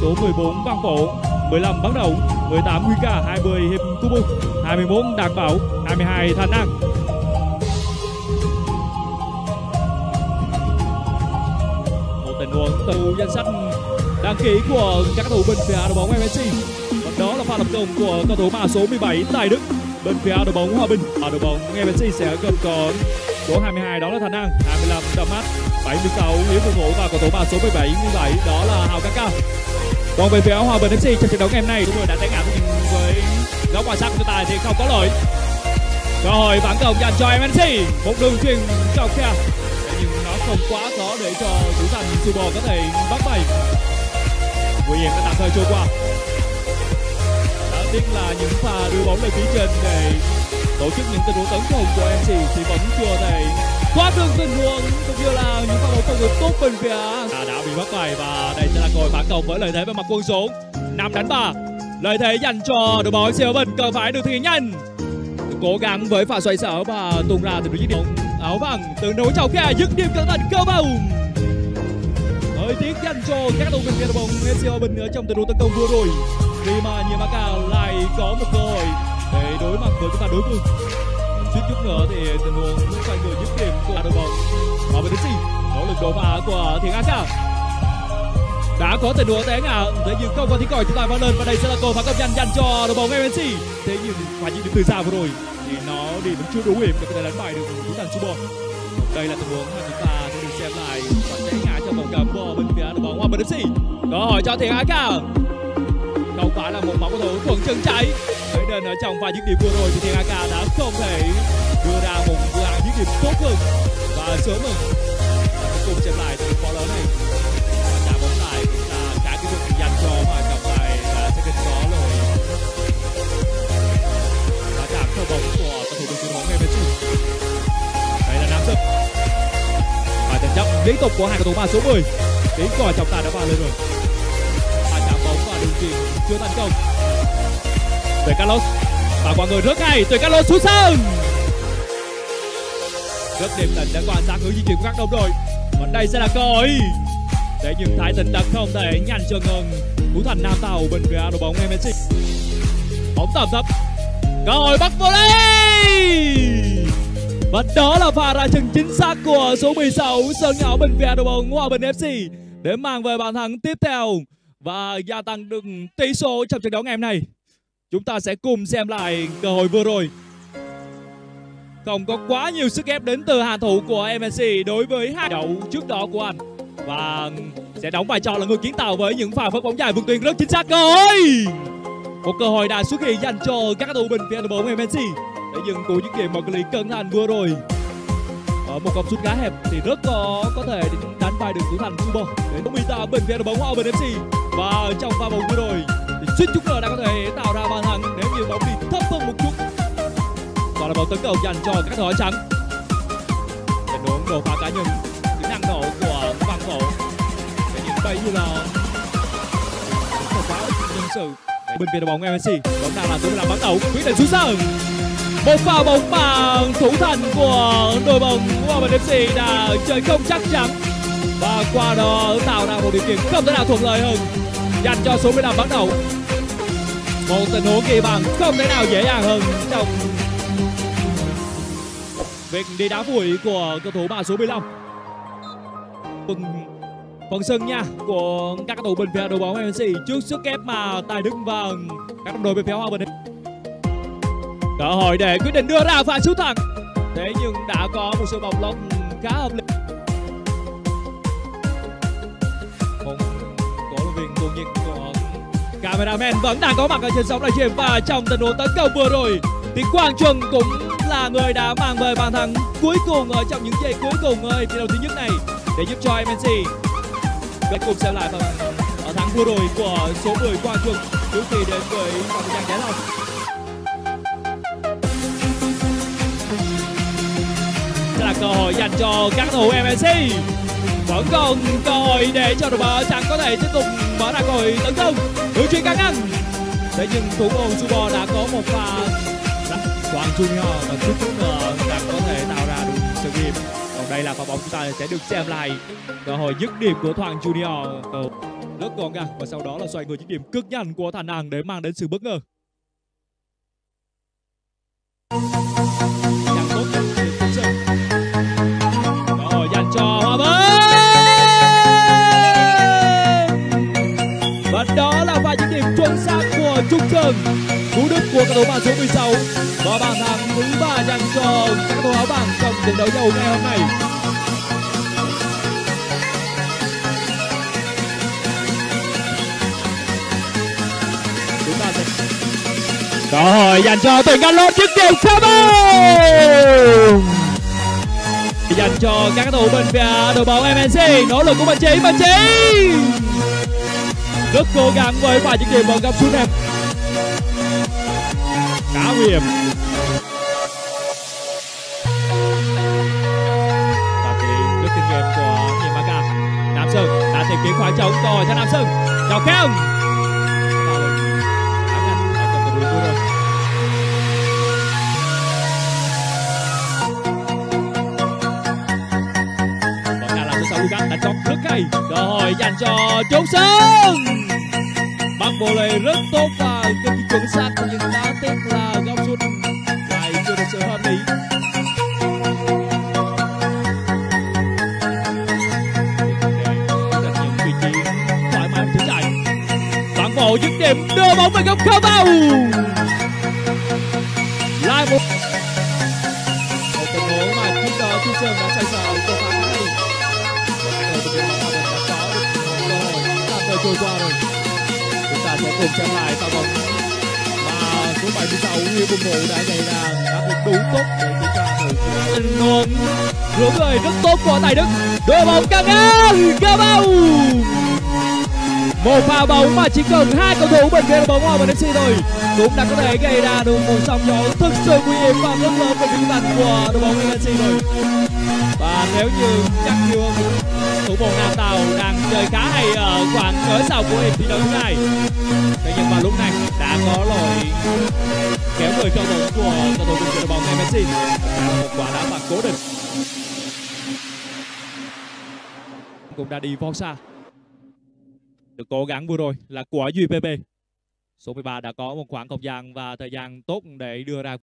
số 14 Văn Phổ. 15 Bắc Động 18 Huy Ca. 20 Hiệp Cú Bung. 21 Đạt Bảo. 22 Thành An một tình huống từ danh sách đăng ký của các cầu thủ bên phía đội bóng MSC và đó là pha lập công của cầu thủ mã số 17 Tài Đức. Bên phía đội bóng Hòa Bình. Ở đội bóng MSC sẽ gồm có số 22 đó là Thành An 25 Đầm Mắt 76 Hiếu Phương Vũ và cầu thủ mã số 17 17 đó là Hào Cát Cao còn về phía Hòa Bình FC trong trận đấu ngày hôm nay. Chúng tôi đã đánh ngã với góc ngoài sát của tài thì không có lỗi. Cơ hội phản công dành cho MNC một đường truyền cao kia nhưng nó không quá khó để cho thủ thành Subo có thể bắt bay Nguy hiểm đã tạm thời trôi qua. Đáng tiếc là những pha đưa bóng lên phía trên để tổ chức những tình huống tấn công của MC thì vẫn chưa thể thoát được tình huống cũng như là bên phía à, đã bị bắt bài và đây sẽ là cơ hội phản công với lợi thế về mặt quân số. Năm đánh ba. Lợi thế dành cho đội bóng siêu bình cần phải được thực hiện nhanh. Cố gắng với pha xoay sở và tung ra từ đối điểm. Áo vàng từ đấu trong khe dứt điểm cẩn thận cơ bóng hơi tiếc dành cho các đội cầu thủ đội bóng SCO bình ở trong trận đấu tấn công vừa rồi. Khi mà Nhemaka lại có một cơ hội để đối mặt với chúng ta đối phương. Suýt chút nữa thì tình huống phải người dứt điểm của đội bóng. Và bên FC đột phá của Thiện Aka đã có tình huống té ngã, thế nhưng không có tiếng còi trọng tài vang lên và đây sẽ là cầu phá công nhanh dành cho đội bóng MNC thế nhưng quả nhiên được từ xa vừa rồi, thì nó đi vẫn chưa đủ hiểm để có thể đánh bại được thủ thành Subo đây là tình huống mà chúng ta sẽ được xem lại. Và té ngã trong vòng cấm của bên phía đội bóng Hòa Bình FC cơ hỏi cho Thiện Aka không phải là một bóng cầu thủ thuận chân cháy thế nên ở trong vài những điểm vừa rồi thì Thiện Aka đã không thể đưa ra một phương án điểm tốt hơn. Và sớm hơn cùng chậm lại từ quá lớn này. Trả bóng lại là cả cái vực dành cho và trọng tài là sẽ có rồi. và chạm theo bóng của cầu thủ đội tuyển bóng ngay bên chung đây là nam sấp và trận chấp liên tục của hai cầu thủ ba số 10 tiếng còi trọng tài đã vào lên rồi. Và chạm bóng và đường chuyền chưa thành công. Về Carlos. Và quả người rất hay tuyển Carlos xuống sân. Rất điềm tĩnh đã quan sát hướng di chuyển của các đồng đội và đây sẽ là cơ hội để nhưng thái tình đã không thể nhanh cho ngừng thủ thành nam tàu bên phía đội bóng MSC bóng tầm thấp cơ hội bắt đây và đó là pha ra chân chính xác của số 16 Sơn Ngạo bên phía đội bóng Hòa Bình FC để mang về bàn thắng tiếp theo và gia tăng được tỷ số trong trận đấu ngày hôm nay. Chúng ta sẽ cùng xem lại cơ hội vừa rồi. Không có quá nhiều sức ép đến từ hàng thủ của MNC đối với hai đậu trước đó của anh. Và sẽ đóng vai trò là người kiến tạo với những pha phất bóng dài vượt tuyến rất chính xác cơ hội. Một cơ hội đã xuất hiện dành cho các cầu thủ phía đội bóng MNC để dừng cú dứt điểm một lý cân thành vừa rồi. Ở một cặp sút khá hẹp thì rất có có thể đánh bại được thủ thành Super đến 18 bên phía đội bóng Hòa Bình FC và trong pha bóng vừa rồi thì suýt chút nữa đã có thể tạo ra bàn thắng. Nếu như bóng đi thấp hơn một chút là một tấn công dành cho các đội trắng. Tình huống đột phá cá nhân, tính năng nổ của Văn Cổ thế nhưng đây như là một phá nhân sự bên phía đội bóng MSC bóng đang là số 15 bắt đầu quyết định xuống sân. Một pha bóng mà thủ thành của đội bóng Hòa Bình FC đã chơi không chắc chắn. Và qua đó tạo ra một điều kiện không thể nào thuận lợi hơn, dành cho số 15 bắt đầu một tình huống ghi bằng không thể nào dễ dàng hơn trong việc đi đá phủi của cầu thủ mã số 15 phần phần sân nha, của các cầu thủ bên phía đội bóng MNC trước sức ép mà Tài Đức và các đồng đội bên phía Hòa Bình. Cơ hội để quyết định đưa ra pha sút thẳng. Thế nhưng đã có một sự bọc lót khá hợp lý. Một cổ động viên cuồng nhiệt của cameraman vẫn đang có mặt ở trên sóng livestream và trong tình huống tấn công vừa rồi, thì Quang trung cũng là người đã mang về bàn thắng cuối cùng ở trong những giây cuối cùng ở trận đấu thứ nhất này để giúp cho MNC Hãy cùng xem lại phần thắng vừa rồi của số 10 Quang Chuẩn trước khi đến với phần trang gian lòng sẽ là cơ hội dành cho các thủ MNC vẫn còn cơ hội để cho đội bóng chẳng có thể tiếp tục mở ra cơ hội tấn công. Đường chuyền căng ngang thế nhưng thủ môn Subo đã có một pha Quang Junior ờ, và chút ờ, chút nữa rằng có thể tạo ra được sự nghiệp. Còn đây là pha bóng chúng ta sẽ được xem lại cơ hội dứt điểm của Thoảng Junior. Rất gọn gàng và sau đó là xoay người dứt điểm cực nhanh của Thành Hằng để mang đến sự bất ngờ. Nhằm tốt cho và đó là pha dứt điểm chuẩn xác của Trung Sơn của cầu thủ bảng số 16 và bàn thắng thứ ba dành cho các cầu thủ áo trong trận đấu đầu ngày hôm nay. Chúng cơ hội dành cho tuyển Galo dứt tiền xa dành cho các cầu thủ bên phía đội bóng MNC nỗ lực của mình Chí mình Chí rất cố gắng với quả dứt điểm bằng gặp xuống đẹp cá viêm. hiểm và xử lý rất kinh nghiệm của nhiệm Nam Sơn đã tìm kiếm khoảng trống rồi cho Nam Sơn. Chào khen khá nhanh làm cho sao Lucas đã chọc rất hay. Cơ hội dành cho Trung Sơn. Băng bộ lề rất tốt và cực kỳ chuẩn xác của những ta là giao sút lại chưa được sự hợp lý. Rất nhiều vị trí thoải mái bộ dứt điểm đưa bóng về góc khá bao lại một một tình huống mà trước đó thu Sơn đã xoay sở cho phá khá được cơ hội tạm thời trôi qua rồi. Chúng ta sẽ cùng xem lại pha bóng mà số 76 Nguyễn Bùng Ngộ đã gây ra áp lực đủ tốt để chúng ta thời tình huống lũ người rất tốt của Tài Đức. Đội bóng căng ngang cao bao một pha bóng mà chỉ cần hai cầu thủ bên phía đội bóng Hòa Bình FC thôi cũng đã có thể gây ra được một sóng gió thực sự nguy hiểm và rất lớn về những bàn của đội bóng FC rồi. Và nếu như chắc chưa, thủ môn Nam Tàu đang chơi khá hay ở khoảng nửa sau của hiệp thi đấu thứ thế nhưng mà lúc này đã có lỗi kéo người cầu thủ của cầu thủ của đội bóng MSC là một quả đá phạt cố định. Cũng đã đi vô xa. Được cố gắng vừa rồi là của UPP số 13 đã có một khoảng không gian và thời gian tốt để đưa ra